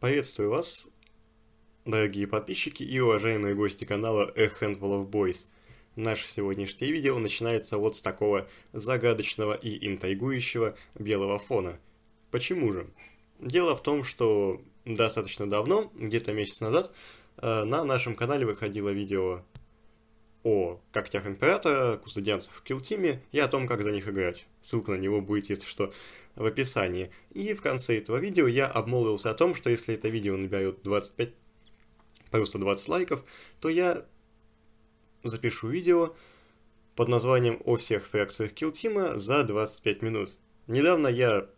Приветствую вас, дорогие подписчики и уважаемые гости канала A Handful of Boys. Наше сегодняшнее видео начинается вот с такого загадочного и интригующего белого фона. Почему же? Дело в том, что достаточно давно, где-то месяц назад, э, на нашем канале выходило видео о когтях Императора, кустодианцев в килтиме и о том, как за них играть. Ссылка на него будет, если что, в описании. И в конце этого видео я обмолвился о том, что если это видео наберет 25, просто 20 лайков, то я запишу видео под названием «О всех фракциях килтима за 25 минут». Недавно я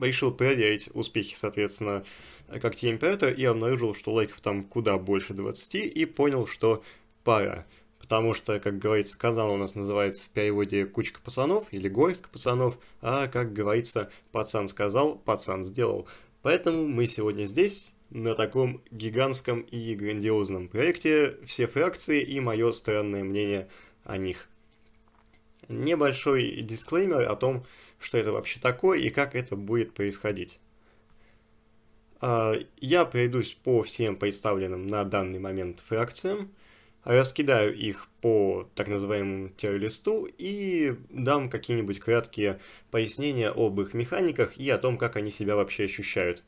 решил проверить успехи, соответственно, когтей Императора и обнаружил, что лайков там куда больше 20, и понял, что пора потому что, как говорится, канал у нас называется в переводе «Кучка пацанов» или «Горстка пацанов», а, как говорится, «Пацан сказал, пацан сделал». Поэтому мы сегодня здесь, на таком гигантском и грандиозном проекте «Все фракции» и мое странное мнение о них. Небольшой дисклеймер о том, что это вообще такое и как это будет происходить. А, я пройдусь по всем представленным на данный момент фракциям, раскидаю их по так называемому тир-листу и дам какие-нибудь краткие пояснения об их механиках и о том, как они себя вообще ощущают.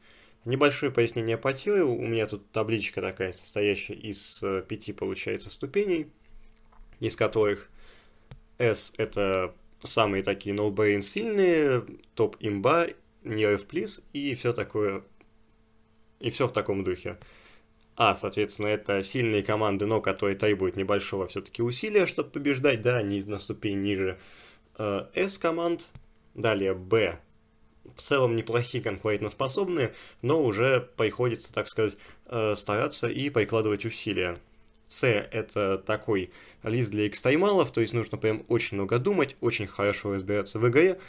Небольшое пояснение по тиру. У меня тут табличка такая, состоящая из э, пяти, получается, ступеней, из которых S — это самые такие no-brain сильные, топ-имба, near please и все такое, и все в таком духе. А, соответственно, это сильные команды, но которые требуют небольшого все-таки усилия, чтобы побеждать, да, они на ступень ниже э, S команд. Далее B. В целом неплохие конкурентоспособные, но уже приходится, так сказать, э, стараться и прикладывать усилия. C это такой лист для экстремалов, то есть нужно прям очень много думать, очень хорошо разбираться в игре,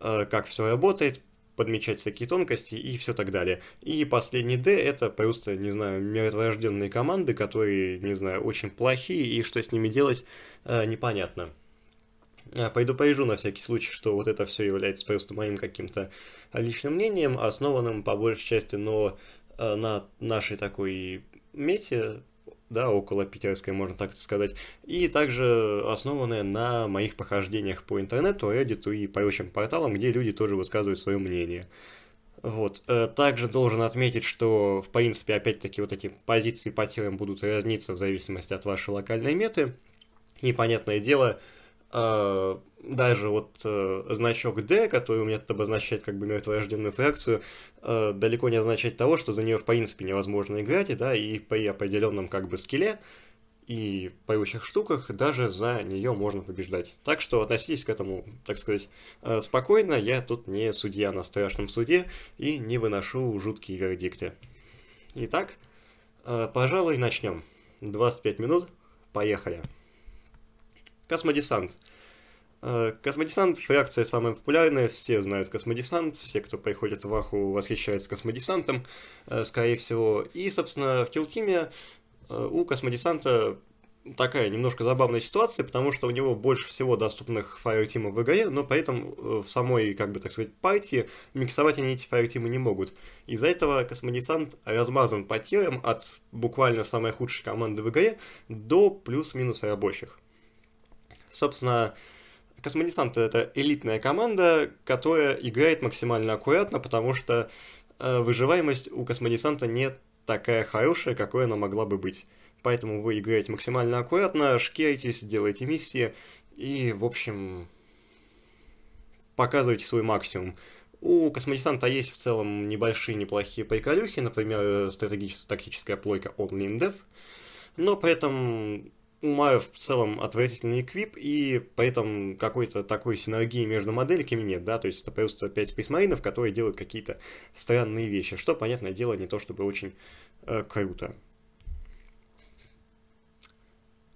э, как все работает, подмечать всякие тонкости и все так далее. И последний D это просто, не знаю, мертворожденные команды, которые, не знаю, очень плохие, и что с ними делать, э, непонятно. Э, предупрежу на всякий случай, что вот это все является просто моим каким-то личным мнением, основанным по большей части но э, на нашей такой мете, да, около питерской, можно так сказать, и также основанная на моих похождениях по интернету, Reddit и прочим порталам, где люди тоже высказывают свое мнение. Вот. Э, также должен отметить, что, в принципе, опять-таки, вот эти позиции по тирам будут разниться в зависимости от вашей локальной меты. И, понятное дело, даже вот э, значок D, который у меня тут обозначает как бы мертворожденную фракцию, э, далеко не означает того, что за нее в принципе невозможно играть, да, и при определенном как бы скилле и прочих штуках даже за нее можно побеждать. Так что относитесь к этому, так сказать, э, спокойно, я тут не судья на страшном суде и не выношу жуткие вердикты. Итак, э, пожалуй, начнем. 25 минут, поехали. Космодесант. Э, космодесант, фракция самая популярная, все знают космодесант, все, кто приходит в Аху, восхищаются космодесантом, э, скорее всего. И, собственно, в Килтиме э, у космодесанта такая немножко забавная ситуация, потому что у него больше всего доступных фаертимов в игре, но при этом в самой, как бы так сказать, партии миксовать они эти фаертимы не могут. Из-за этого космодесант размазан по тирам от буквально самой худшей команды в игре до плюс-минус рабочих. Собственно, Космодесант это элитная команда, которая играет максимально аккуратно, потому что э, выживаемость у космодесанта не такая хорошая, какой она могла бы быть. Поэтому вы играете максимально аккуратно, шкеритесь, делаете миссии и, в общем, показываете свой максимум. У космодесанта есть в целом небольшие неплохие приколюхи, например, стратегическая тактическая плойка Only in Death, но при этом Маев в целом отвратительный эквип, и поэтому какой-то такой синергии между модельками нет, да, то есть это просто 5 спейсмаринов, которые делают какие-то странные вещи, что, понятное дело, не то чтобы очень э, круто.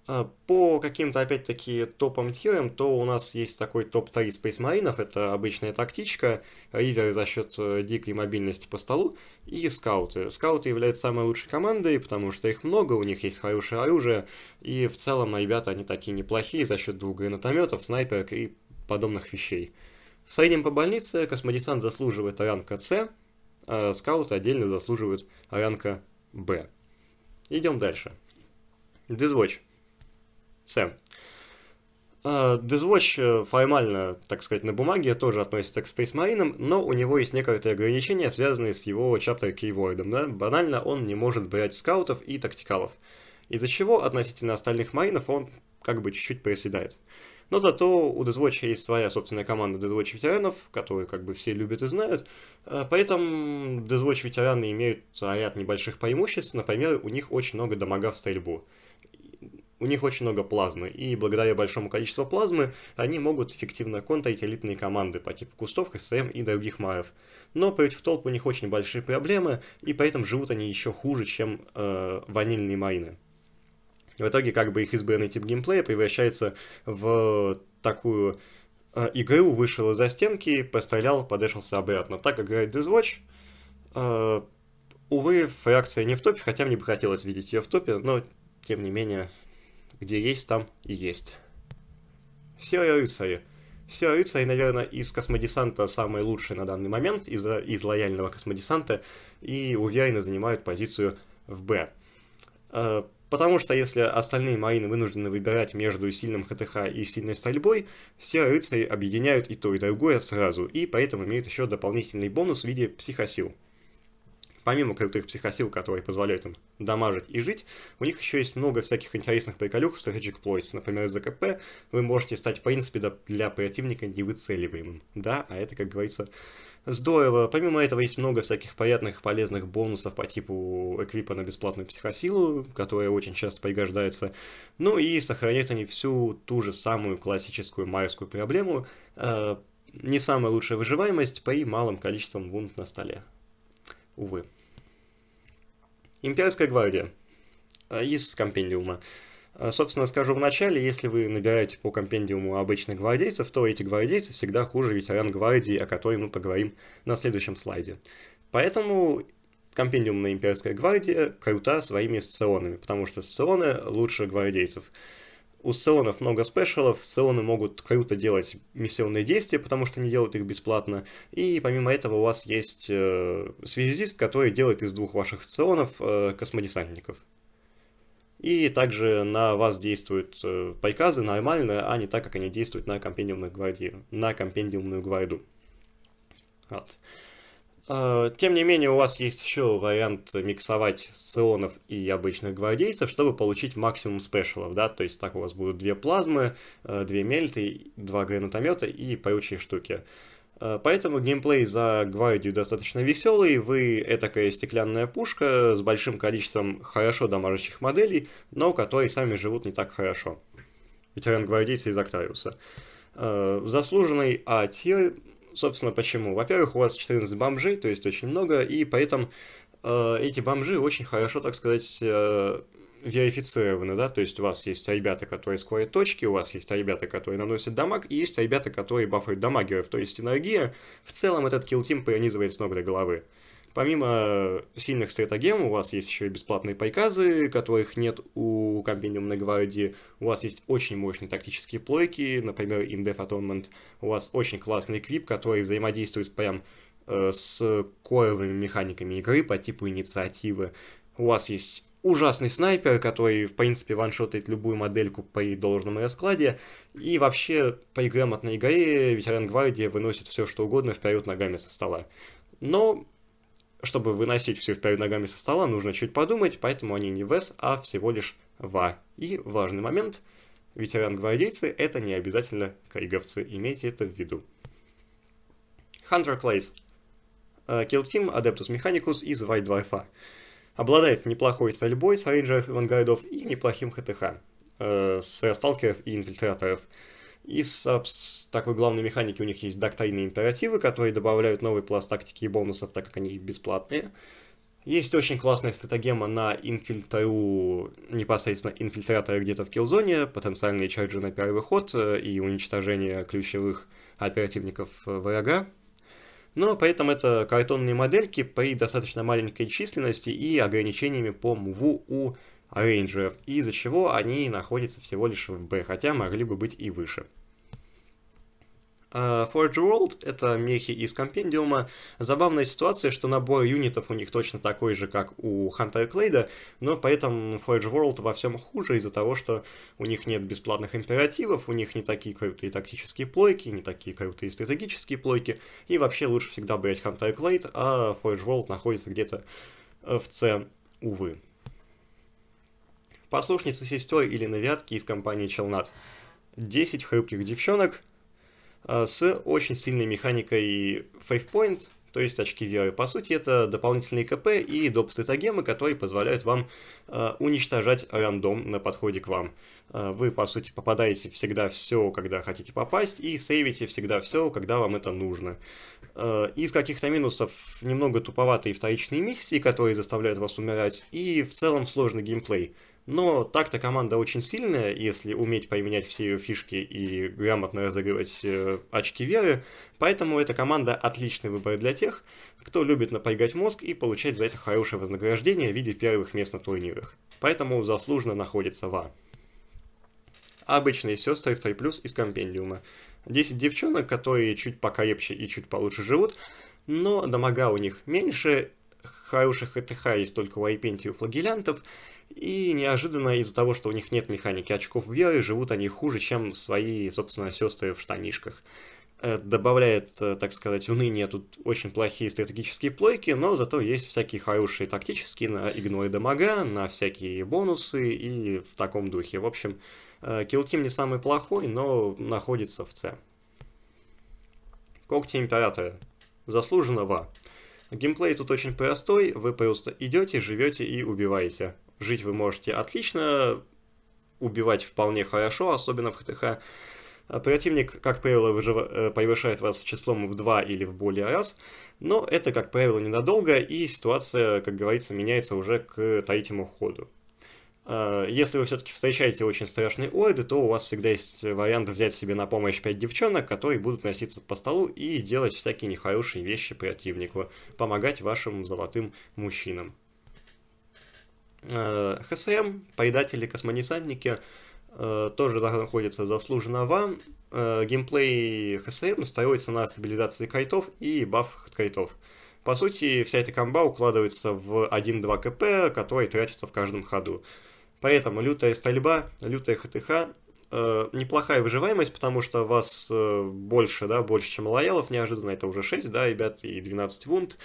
А, по каким-то, опять-таки, топам тирам, то у нас есть такой топ-3 Space Marine, это обычная тактичка, риверы за счет э, дикой мобильности по столу, и скауты. Скауты являются самой лучшей командой, потому что их много, у них есть хорошее оружие, и в целом ребята они такие неплохие за счет двух гранатометов, снайперок и подобных вещей. В среднем по больнице космодесант заслуживает ранга С, а скауты отдельно заслуживают ранка Б. Идем дальше. Дизвотч. Сэм. Дизвотч формально, так сказать, на бумаге тоже относится к Space Marine, но у него есть некоторые ограничения, связанные с его чаптер кейвордом. Да? Банально он не может брать скаутов и тактикалов. Из-за чего относительно остальных маринов он как бы чуть-чуть проседает. Но зато у Deathwatch есть своя собственная команда Deathwatch ветеранов, которую как бы все любят и знают. Э, поэтому Deathwatch ветераны имеют ряд небольших преимуществ. Например, у них очень много дамага в стрельбу. У них очень много плазмы, и благодаря большому количеству плазмы они могут эффективно контрить элитные команды по типу кустов, ХСМ и других маев. Но против толп у них очень большие проблемы, и поэтому живут они еще хуже, чем э, ванильные майны. В итоге как бы их избранный тип геймплея превращается в такую э, игру, вышел из-за стенки, пострелял, подешился обратно. Так играет Deathwatch. Э, увы, фракция не в топе, хотя мне бы хотелось видеть ее в топе, но тем не менее, где есть, там и есть. Серые рыцари. Серые рыцари, наверное, из космодесанта самые лучшие на данный момент, из, из лояльного космодесанта, и уверенно занимают позицию в Б. Э, Потому что если остальные марины вынуждены выбирать между сильным ХТХ и сильной стрельбой, все рыцари объединяют и то, и другое сразу, и поэтому имеют еще дополнительный бонус в виде психосил. Помимо крутых психосил, которые позволяют им дамажить и жить, у них еще есть много всяких интересных приколюх в Strategic Ploys. Например, из АКП вы можете стать, в принципе, для противника невыцеливаемым. Да, а это, как говорится, Здорово. Помимо этого есть много всяких приятных, полезных бонусов по типу эквипа на бесплатную психосилу, которая очень часто пригождается. Ну и сохраняют они всю ту же самую классическую майскую проблему. Э, не самая лучшая выживаемость при малом количестве вунд на столе. Увы. Имперская гвардия. Э, из компендиума. А, собственно, скажу в начале, если вы набираете по компендиуму обычных гвардейцев, то эти гвардейцы всегда хуже ветеран гвардии, о которой мы поговорим на следующем слайде. Поэтому компендиумная имперская гвардия крута своими сционами, потому что сционы лучше гвардейцев. У сционов много спешалов, сционы могут круто делать миссионные действия, потому что не делают их бесплатно, и помимо этого у вас есть э, связист, который делает из двух ваших сционов э, космодесантников. И также на вас действуют э, приказы нормально, а не так, как они действуют на компендиумную гвардию, на компендиумную гварду. Вот. А, тем не менее, у вас есть еще вариант миксовать сионов и обычных гвардейцев, чтобы получить максимум спешалов, да, то есть так у вас будут две плазмы, э, две мельты, два гранатомета и прочие штуки. Э, поэтому геймплей за гвардию достаточно веселый, вы этакая стеклянная пушка с большим количеством хорошо дамажащих моделей, но которые сами живут не так хорошо. Ветеран-гвардейцы из Актариуса. Э, заслуженный А-тир, собственно, почему? Во-первых, у вас 14 бомжей, то есть очень много, и поэтому э, эти бомжи очень хорошо, так сказать, верифицированы, да, то есть у вас есть ребята, которые скорят точки, у вас есть ребята, которые наносят дамаг, и есть ребята, которые бафают дамагеров, то есть энергия. В целом этот килл-тим пронизывает с ног до головы. Помимо сильных стратегем, у вас есть еще и бесплатные приказы, которых нет у компендиумной гвардии. У вас есть очень мощные тактические плойки, например, In Atonement. У вас очень классный эквип, который взаимодействует прям э, с коровыми механиками игры по типу инициативы. У вас есть ужасный снайпер, который, в принципе, ваншотает любую модельку при должном раскладе. И вообще, при грамотной игре ветеран гвардии выносит все, что угодно вперед ногами со стола. Но, чтобы выносить все вперед ногами со стола, нужно чуть подумать, поэтому они не в С, а всего лишь в А. И важный момент, ветеран-гвардейцы это не обязательно криговцы, имейте это в виду. Hunter Clays. Uh, Kill Team Adeptus Mechanicus из White Dwarf. Обладает неплохой стрельбой с рейнджеров и вангардов и неплохим ХТХ э, с сталкеров и инфильтраторов. Из такой главной механики у них есть доктрины императивы, которые добавляют новый пласт тактики и бонусов, так как они бесплатные. Есть очень классная стратегема на инфильтру, непосредственно инфильтраторы где-то в киллзоне, потенциальные чарджи на первый ход э, и уничтожение ключевых оперативников врага. Но при этом это картонные модельки при достаточно маленькой численности и ограничениями по муву у рейнджеров, из-за чего они находятся всего лишь в Б, хотя могли бы быть и выше. Uh, Forge World — это мехи из компендиума. Забавная ситуация, что набор юнитов у них точно такой же, как у Hunter Клейда, но поэтому Forge World во всем хуже из-за того, что у них нет бесплатных императивов, у них не такие крутые тактические плойки, не такие крутые стратегические плойки, и вообще лучше всегда брать Hunter Clade, а Forge World находится где-то э, в C, увы. Послушницы сестер или навятки из компании Челнат. 10 хрупких девчонок — а, с очень сильной механикой Faith Point, то есть очки веры. По сути, это дополнительные КП и доп. стратагемы, которые позволяют вам э, уничтожать рандом на подходе к вам. Э, вы, по сути, попадаете всегда все, когда хотите попасть, и сейвите всегда все, когда вам это нужно. Э, из каких-то минусов немного туповатые вторичные миссии, которые заставляют вас умирать, и в целом сложный геймплей. Но так-то команда очень сильная, если уметь применять все ее фишки и грамотно разыгрывать э, очки веры, поэтому эта команда отличный выбор для тех, кто любит напрягать мозг и получать за это хорошее вознаграждение в виде первых мест на турнирах. Поэтому заслуженно находится ва. Обычные сестры в 3 плюс из компендиума. 10 девчонок, которые чуть покрепче и чуть получше живут, но дамага у них меньше, хороших ЭТХ есть только у Айпенти и у флагелянтов, и неожиданно из-за того, что у них нет механики очков веры, живут они хуже, чем свои, собственно, сестры в штанишках. Добавляет, э, так сказать, уныние тут очень плохие стратегические плойки, но зато есть всякие хорошие тактические на игноры дамага, на всякие бонусы и в таком духе. В общем, килтим не самый плохой, но находится в С. Когти Императора. Заслуженно ва. Геймплей тут очень простой, вы просто идете, живете и убиваете. Жить вы можете отлично, убивать вполне хорошо, особенно в ХТХ. Противник, как правило, выжив... Э, превышает вас числом в два или в более раз, но это, как правило, ненадолго, и ситуация, как говорится, меняется уже к третьему ходу. А, если вы все-таки встречаете очень страшные орды, то у вас всегда есть вариант взять себе на помощь 5 девчонок, которые будут носиться по столу и делать всякие нехорошие вещи противнику, помогать вашим золотым мужчинам. Э, ХСМ, поедатели, космонесантники э, тоже находятся заслуженно вам. Э, геймплей ХСМ строится на стабилизации кайтов и баф кайтов. По сути, вся эта комба укладывается в 1-2 КП, который тратится в каждом ходу. Поэтому лютая стрельба, лютая ХТХ, э, неплохая выживаемость, потому что вас э, больше, да, больше, чем лоялов, неожиданно это уже 6, да, ребят, и 12 вунд.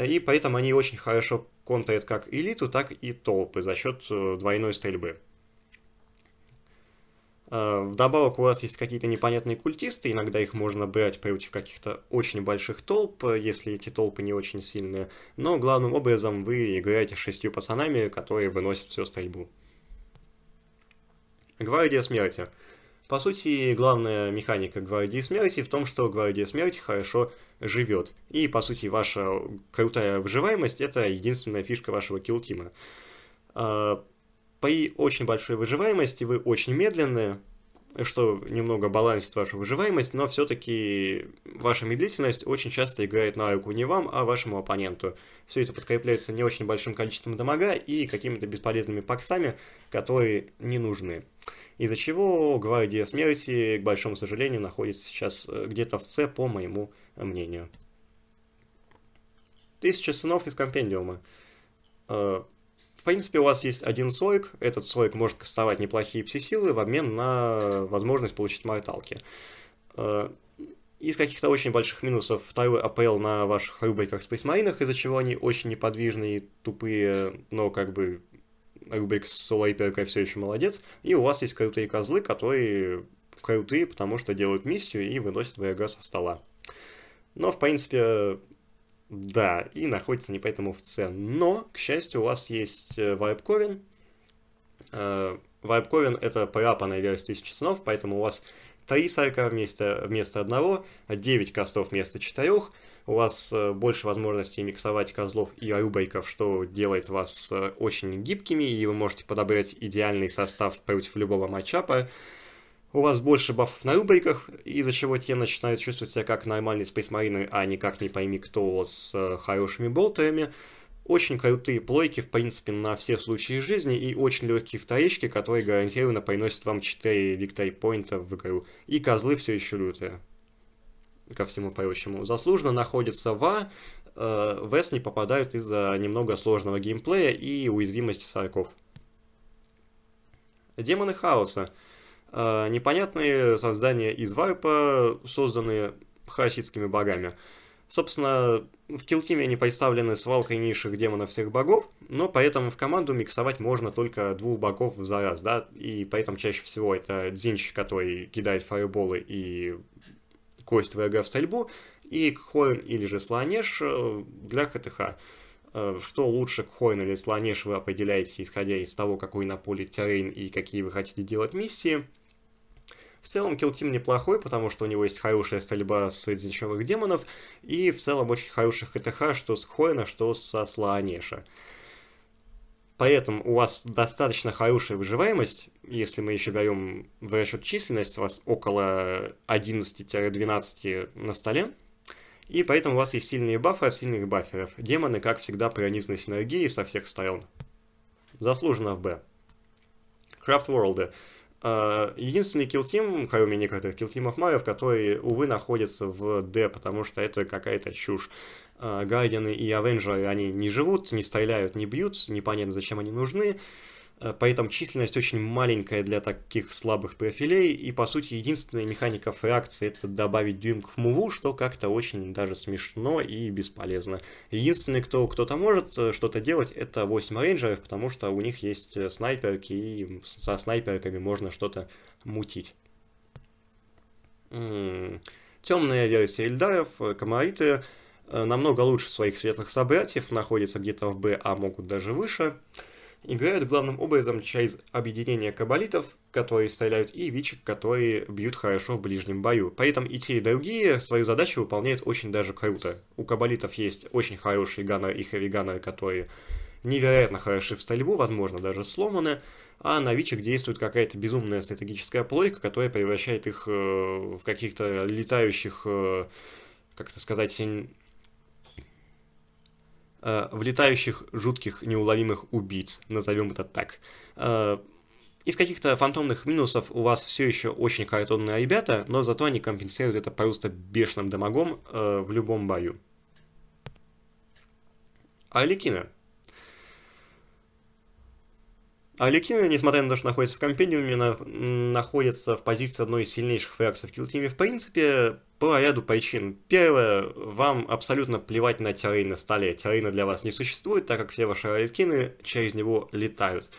И поэтому они очень хорошо контрят как элиту, так и толпы за счет э, двойной стрельбы. Э, вдобавок у вас есть какие-то непонятные культисты, иногда их можно брать против каких-то очень больших толп, если эти толпы не очень сильные, но главным образом вы играете шестью пацанами, которые выносят всю стрельбу. Гвардия смерти. По сути, главная механика Гвардии Смерти в том, что Гвардия Смерти хорошо живет. И, по сути, ваша крутая выживаемость — это единственная фишка вашего килтима. А, при очень большой выживаемости вы очень медленные, что немного балансит вашу выживаемость, но все-таки ваша медлительность очень часто играет на руку не вам, а вашему оппоненту. Все это подкрепляется не очень большим количеством дамага и какими-то бесполезными паксами, которые не нужны из-за чего Гвардия Смерти, к большому сожалению, находится сейчас э, где-то в С, по моему мнению. Тысяча сынов из компендиума. В принципе, у вас есть один слойк, этот слойк может кастовать неплохие пси-силы в обмен на возможность получить морталки. Э, из каких-то очень больших минусов второй АПЛ на ваших рубриках с присмаринах, из-за чего они очень неподвижные, тупые, но как бы Рубик с солайперкой все еще молодец, и у вас есть крутые козлы, которые крутые, потому что делают миссию и выносят врага со стола. Но, в принципе, да, и находится не поэтому в С. Но, к счастью, у вас есть Вайпковин. Э, Вайпковин это прапанная версия тысячи снов, поэтому у вас 3 сарка вместо, вместо одного, 9 костов вместо 4, у вас э, больше возможностей миксовать козлов и рубриков, что делает вас э, очень гибкими, и вы можете подобрать идеальный состав против любого матчапа. У вас больше бафов на рубриках, из-за чего те начинают чувствовать себя как нормальные спейсмарины, а не как не пойми кто с э, хорошими болтерами. Очень крутые плойки, в принципе, на все случаи жизни, и очень легкие вторички, которые гарантированно приносят вам 4 виктори поинта в игру. И козлы все еще лютые. ко всему прочему. Заслуженно находится в А, э, в С не попадают из-за немного сложного геймплея и уязвимости сороков. Демоны хаоса. Э, непонятные создания из вайпа, созданные хаоситскими богами. Собственно, в килтиме они представлены свалкой низших демонов всех богов, но поэтому в команду миксовать можно только двух богов за раз, да, и поэтому чаще всего это Дзинч, который кидает фаерболы и кость врага в стрельбу, и Кхорн или же Слонеж э, для ХТХ. Э, что лучше Кхорн или Слонеж вы определяете, исходя из того, какой на поле террейн и какие вы хотите делать миссии – в целом Килтим неплохой, потому что у него есть хорошая стрельба с дзинчевых демонов, и в целом очень хороший ХТХ, что с Хойна, что со Слоанеша. Поэтому у вас достаточно хорошая выживаемость, если мы еще берем в расчет численность, у вас около 11-12 на столе, и поэтому у вас есть сильные бафы от сильных баферов. Демоны, как всегда, пронизаны синергией со всех сторон. Заслуженно в Б. Крафт Ворлды. А, единственный килтим, кроме некоторых килтимов Мариов, которые, увы, находятся в D, потому что это какая-то чушь. Гайдены и Авенджеры, они не живут, не стреляют, не бьют, непонятно, зачем они нужны. Э, поэтому численность очень маленькая для таких слабых профилей, и по сути единственная механика фракции это добавить дюйм к муву, что как-то очень даже смешно и бесполезно. Единственный, кто кто-то может э, что-то делать, это 8 рейнджеров, потому что у них есть э, снайперки, и со снайперками можно что-то мутить. Темная версия Эльдаров, Камариты, намного лучше своих светлых собратьев, находятся где-то в Б, а могут даже выше играют главным образом через объединение кабалитов, которые стреляют, и вичек, которые бьют хорошо в ближнем бою. Поэтому и те, и другие свою задачу выполняют очень даже круто. У кабалитов есть очень хорошие ганнеры и хэви которые невероятно хороши в стрельбу, возможно, даже сломаны, а на вичек действует какая-то безумная стратегическая плойка, которая превращает их э, в каких-то летающих, э, как это сказать, э, влетающих жутких неуловимых убийц, назовем это так. Э, из каких-то фантомных минусов у вас все еще очень картонные ребята, но зато они компенсируют это просто бешеным дамагом э, в любом бою. Аликина. Аликина, несмотря на то, что находится в компендиуме, на, находится в позиции одной из сильнейших фракций в килтиме. В принципе, по ряду причин. Первое, вам абсолютно плевать на террейн на столе. Террейна для вас не существует, так как все ваши роликины через него летают.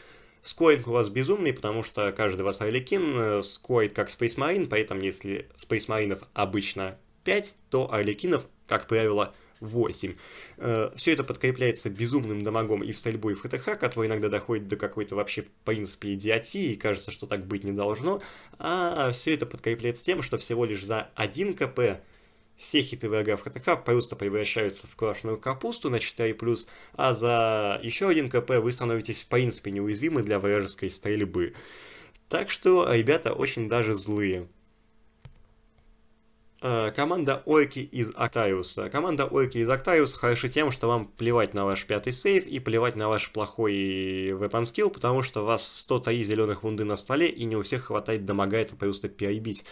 Скоринг у вас безумный, потому что каждый вас Орликин э, скорит как Space поэтому если Space обычно 5, то Орликинов, как правило, 8. Э, Все это подкрепляется безумным дамагом и в стрельбу, и в ХТХ, который иногда доходит до какой-то вообще, в принципе, идиотии, и кажется, что так быть не должно. А все это подкрепляется тем, что всего лишь за 1 КП все хиты врага в ХТХ просто превращаются в квашеную капусту на 4+, а за еще один КП вы становитесь в принципе неуязвимы для вражеской стрельбы. Так что ребята очень даже злые. Э, команда Орки из Актариуса. Команда Орки из Актариуса хороша тем, что вам плевать на ваш пятый сейв и плевать на ваш плохой weapon skill, потому что у вас 103 зеленых вунды на столе, и не у всех хватает дамага это просто перебить.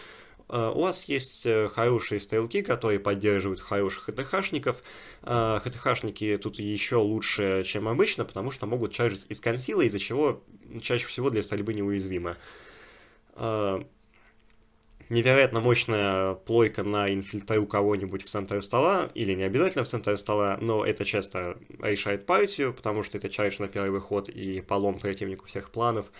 Э, у вас есть э, хорошие стрелки, которые поддерживают хороших ХТХшников. ХТХшники тут еще лучше, чем обычно, потому что могут чаржить из консила, из-за чего чаще всего для стрельбы неуязвимо невероятно мощная плойка на инфильтру кого-нибудь в центре стола, или не обязательно в центре стола, но это часто решает партию, потому что это чаешь на первый ход и полом противнику всех планов.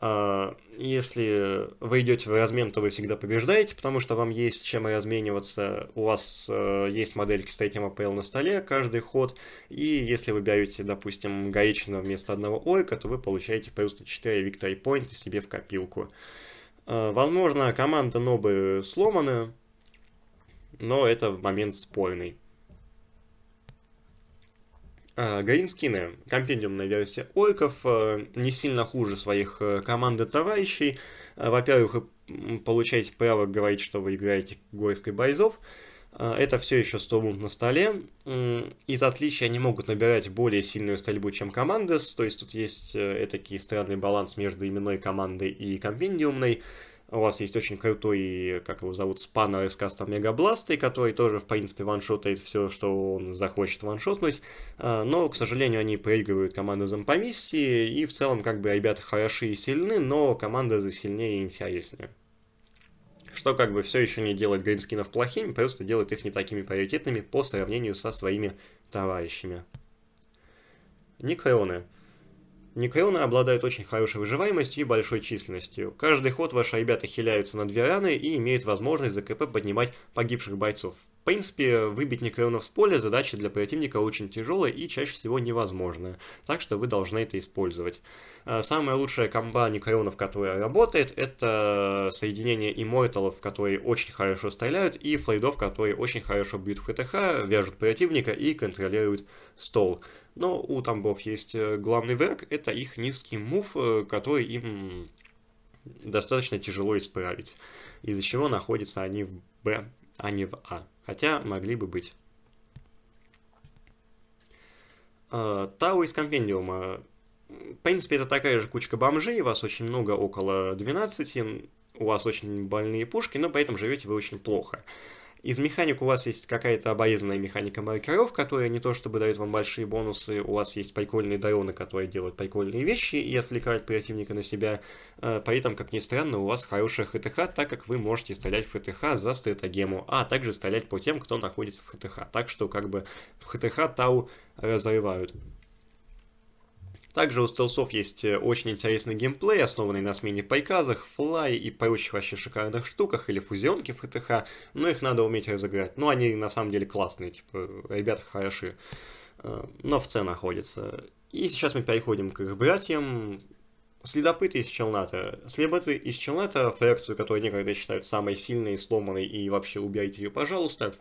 А, если вы идете в размен, то вы всегда побеждаете, потому что вам есть чем размениваться. У вас э, есть модельки с третьим АПЛ на столе каждый ход. И если вы берете, допустим, Гаичина вместо одного Ойка, то вы получаете просто 4 Victory Point себе в копилку. Возможно, команда Нобы сломана, но это момент спорный. Э, Гринскины, компендиумная версия орков, э, не сильно хуже своих команды товарищей. Во-первых, вы получаете право говорить, что вы играете горской бойзов. А, это все еще 100 вунт на столе. Из отличия они могут набирать более сильную стрельбу, чем командес, то есть тут есть э, этакий странный баланс между именной командой и компендиумной. У вас есть очень крутой, как его зовут, спаннер из кастом Мегабласты, который тоже, в принципе, ваншотает все, что он захочет ваншотнуть. А, но, к сожалению, они проигрывают команды зампомиссии, и в целом, как бы, ребята хороши и сильны, но команда за сильнее и интереснее. Что как бы все еще не делает гринскинов плохими, просто делает их не такими приоритетными по сравнению со своими товарищами. Некроны. Некроны обладают очень хорошей выживаемостью и большой численностью. Каждый ход ваши ребята хиляются на две раны и имеют возможность за КП поднимать погибших бойцов. Принципе, выбить некронов с поля задача для противника очень тяжелая и чаще всего невозможная, так что вы должны это использовать. А самая лучшая комба некронов, которая работает, это соединение имморталов, которые очень хорошо стреляют, и флейдов, которые очень хорошо бьют в ХТХ, вяжут противника и контролируют стол. Но у тамбов есть э, главный враг, это их низкий мув, э, который им достаточно тяжело исправить, из-за чего находятся они в Б, а не в А, хотя могли бы быть. Э, Тау из компендиума. В принципе, это такая же кучка бомжей, вас очень много, около 12, у вас очень больные пушки, но при этом живете вы очень плохо. Из механик у вас есть какая-то обоязанная механика маркеров, которая не то чтобы дает вам большие бонусы, у вас есть прикольные дроны, которые делают прикольные вещи и отвлекают противника на себя. Э, при этом, как ни странно, у вас хорошая ХТХ, так как вы можете стрелять в ХТХ за стратегему, а также стрелять по тем, кто находится в ХТХ. Так что как бы в ХТХ Тау разрывают. Также у стелсов есть э, очень интересный геймплей, основанный на смене приказах, флай и прочих вообще шикарных штуках, или фузионки в ХТХ, но их надо уметь разыграть. Но они на самом деле классные, типа, ребята хороши, э, но в С находятся. И сейчас мы переходим к их братьям, Следопыты из Челната. Следопыты из Челната, фракцию, которую некогда считают самой сильной, сломанной, и вообще убейте ее, пожалуйста.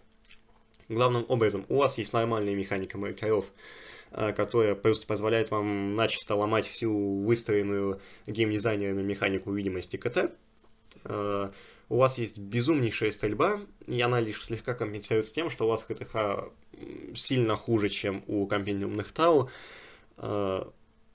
Главным образом, у вас есть нормальная механика маркеров, Э, которая просто позволяет вам начисто ломать всю выстроенную геймдизайнерами механику видимости КТ. Э, у вас есть безумнейшая стрельба, и она лишь слегка компенсируется тем, что у вас КТХ сильно хуже, чем у компендиумных Тау.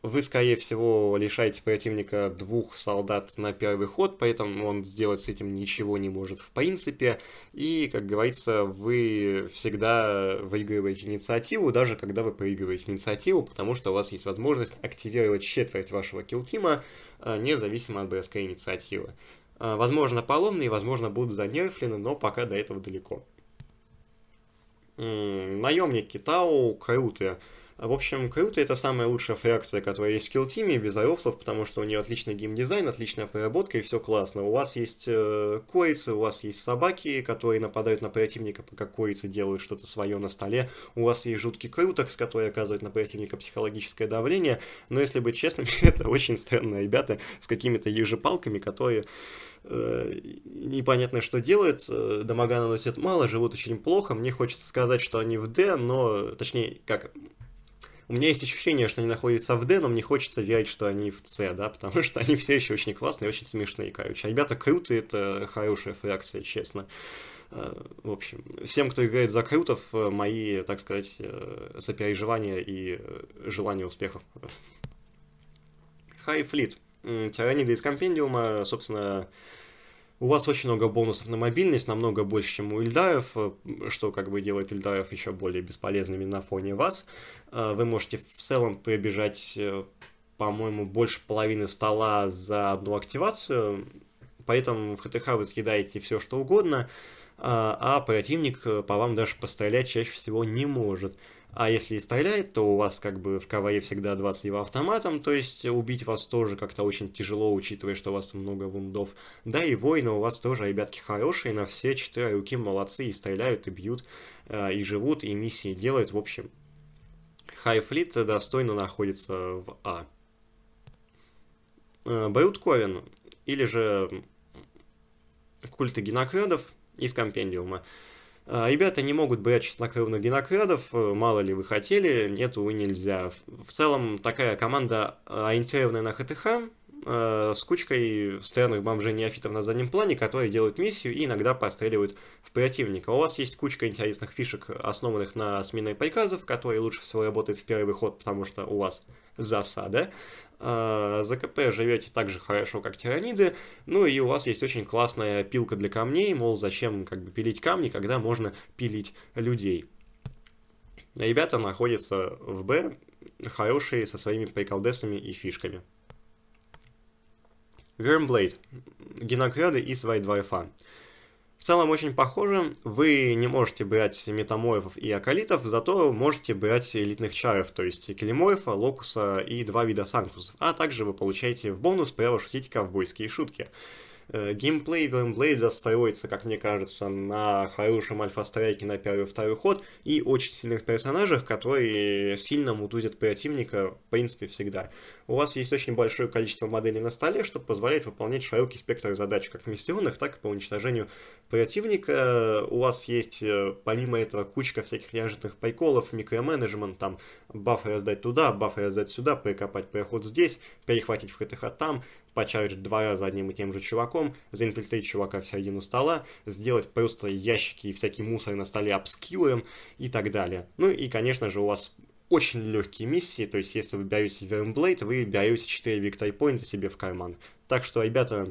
Вы, скорее всего, лишаете противника двух солдат на первый ход, поэтому он сделать с этим ничего не может в принципе. И, как говорится, вы всегда выигрываете инициативу, даже когда вы проигрываете инициативу, потому что у вас есть возможность активировать четверть вашего килтима, а, независимо от броска инициативы. А, возможно, поломные, возможно, будут занерфлены, но пока до этого далеко. Наемники Тау крутые. В общем, круто это самая лучшая фракция, которая есть в килтиме, без аэрофлов, потому что у нее отличный геймдизайн, отличная проработка и все классно. У вас есть э, курицы, у вас есть собаки, которые нападают на противника, пока курицы делают что-то свое на столе. У вас есть жуткий крутокс, который оказывает на противника психологическое давление. Но если быть честным, это очень странные ребята с какими-то ежепалками, которые э, непонятно что делают, э, дамага наносят мало, живут очень плохо. Мне хочется сказать, что они в D, но, точнее, как, у меня есть ощущение, что они находятся в D, но мне хочется верить, что они в C, да, потому что они все еще очень классные, очень смешные, короче. Ребята крутые, это хорошая фракция, честно. Э, в общем, всем, кто играет за крутов, э, мои, так сказать, э, сопереживания и желания успехов. High Fleet. Тиранида из компендиума, собственно, у вас очень много бонусов на мобильность, намного больше, чем у Ильдаев, э, что как бы делает Ильдаев еще более бесполезными на фоне вас. Э, вы можете в целом пробежать, э, по-моему, больше половины стола за одну активацию, поэтому в ХТХ вы съедаете все, что угодно, а противник по вам даже пострелять чаще всего не может. А если и стреляет, то у вас как бы в КВЕ всегда два слива автоматом, то есть убить вас тоже как-то очень тяжело, учитывая, что у вас много вундов. Да и воины у вас тоже, ребятки, хорошие, на все четыре руки молодцы, и стреляют, и бьют, э, и живут, и миссии делают. В общем, Хайфлит достойно находится в А. Э, Брут Ковен, или же культы генокрадов из компендиума. А, ребята не могут брать чистокровных генокрадов, э, мало ли вы хотели, нет, увы, нельзя. В целом, такая команда, э, ориентированная на ХТХ, э, с кучкой странных бомжей-неофитов на заднем плане, которые делают миссию и иногда постреливают в противника. У вас есть кучка интересных фишек, основанных на смене приказов, которые лучше всего работают в первый ход, потому что у вас засада. Э, ЗКП живете так же хорошо, как тираниды, ну и у вас есть очень классная пилка для камней, мол, зачем как бы пилить камни, когда можно пилить людей. Ребята находятся в Б, хорошие со своими приколдесами и фишками. Вермблейд. Генокрады и свои двойфа. В целом очень похоже, вы не можете брать метаморфов и акалитов, зато можете брать элитных чаров, то есть келиморфа, локуса и два вида санктусов, а также вы получаете в бонус право шутить ковбойские шутки. Э, геймплей Вермблейда строится, как мне кажется, на хорошем альфа-страйке на первый второй ход и очень сильных персонажах, которые сильно мутузят противника, в принципе, всегда. У вас есть очень большое количество моделей на столе, что позволяет выполнять широкий спектр задач, как миссионных, так и по уничтожению противника. У вас есть, э, помимо этого, кучка всяких неожиданных приколов, микроменеджмент, там, бафы раздать туда, бафы раздать сюда, прикопать проход здесь, перехватить в ХТХ там, почарить два раза одним и тем же чуваком, заинфильтрить чувака в середину стола, сделать просто ящики и всякий мусор на столе обскиллом и так далее. Ну и, конечно же, у вас очень легкие миссии, то есть если вы берете Vermblade, вы берете 4 Victory Point себе в карман. Так что, ребята,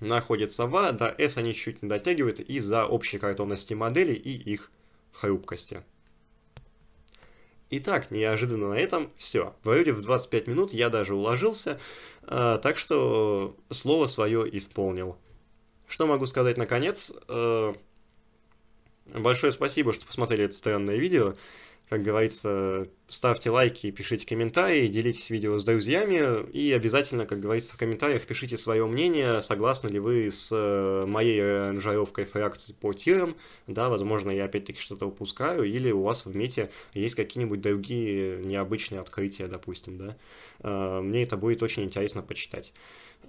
находятся в А, до S они чуть не дотягивают из-за общей картонности модели и их хрупкости. Итак, неожиданно на этом все. Вроде в 25 минут я даже уложился, э, так что слово свое исполнил. Что могу сказать наконец? Э, большое спасибо, что посмотрели это странное видео. Как говорится, ставьте лайки, пишите комментарии, делитесь видео с друзьями и обязательно, как говорится, в комментариях пишите свое мнение, согласны ли вы с э, моей ранжировкой фракций по тирам, да, возможно, я опять-таки что-то упускаю, или у вас в мете есть какие-нибудь другие необычные открытия, допустим, да. Э, мне это будет очень интересно почитать.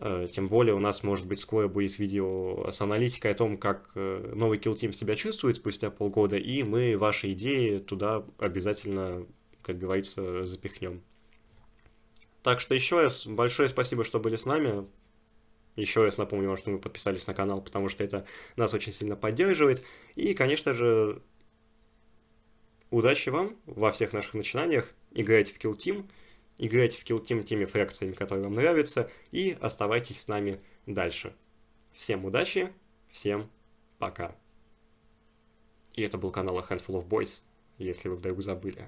Э, тем более у нас, может быть, скоро будет видео с аналитикой о том, как э, новый Kill Team себя чувствует спустя полгода, и мы ваши идеи туда обязательно, как говорится, запихнем. Так что еще раз большое спасибо, что были с нами. Еще раз напомню вам, что вы подписались на канал, потому что это нас очень сильно поддерживает. И, конечно же, удачи вам во всех наших начинаниях. Играйте в Kill Team играйте в Kill Team теми фракциями, которые вам нравятся, и оставайтесь с нами дальше. Всем удачи, всем пока. И это был канал A Handful of Boys, если вы вдруг забыли.